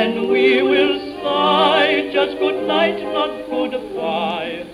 Then we will sigh, just good night, not goodbye.